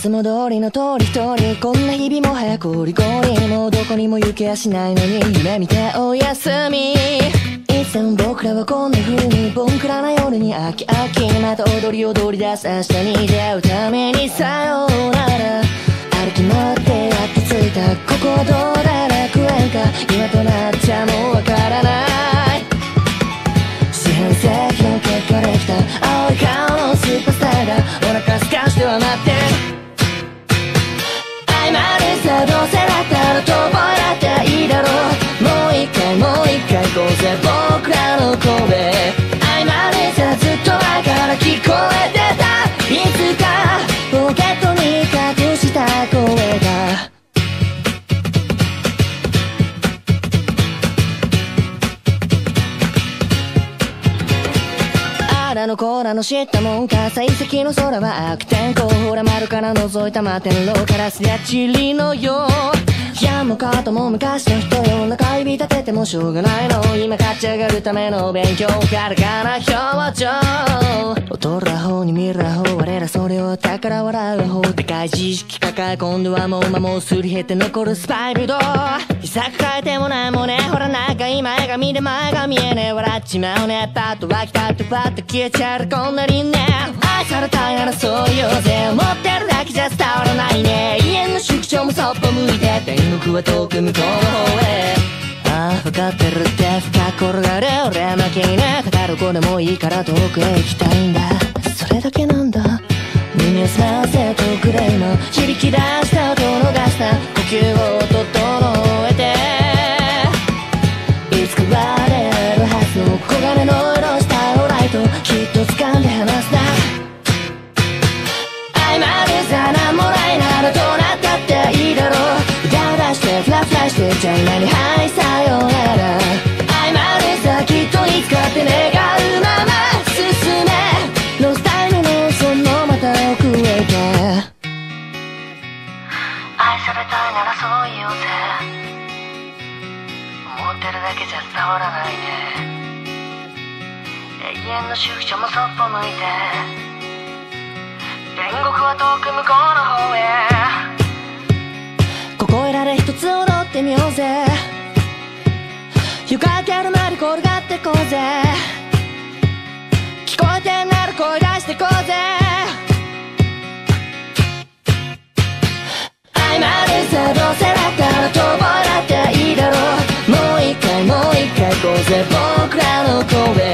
つも通りの通り一人こんな日々も早くゴリゴリもうどこにも行けやしないのに夢見ておやすみ。いつも僕らはこんな風にボンクラな夜に飽き飽きまた踊り踊り出す明日に出会うためにさようなら。歩き回ってやっと着いたここはどうだ楽園か今となっちゃもうわからない。四半世紀の結果できた青い顔のスーパースターがお腹すかしては待って曖あらのこらの知ったもんか幸先の空は悪天候ほら丸から覗いた摩天楼からすやちりのよういやもかとも昔の人よ中指立ててもしょうがないの今勝ち上がるための勉強からかな表情劣る方に見る方それを宝笑う方でかい知識抱え今度はもう間もすり減って残るスパイルド秘策変えてもないもんねほらなんか今絵が見る前が見えねえ笑っちまうねパッと湧きたってパッと消えちゃうこんなにね。愛されたいならそう言うぜ思ってるだけじゃ伝わらないね。家の宿長もそっぽ向いて天国は遠く向こうの方へ。ああ分かってるって深く転がる俺負けにね。語る子でもいいから遠くへ行きたいんだ。それだけなんだ。耳を澄ませとくれ今響き出した音を逃した呼吸を整えていつか割れるはずの黄金の色したオライトきっと掴んで離すな曖昧でさなもないならどうなったっていいだろう。歌を出してフラフラしてちゃいなにてるだけじゃ伝わらないね。永遠の宿舎もそっぽ向いて。天国は遠く向こうの方へ。ここいらで一つ踊ってみようぜ。床明けるまで転がってこうぜ。聞こえてんなら声出してこうぜ。僕らの声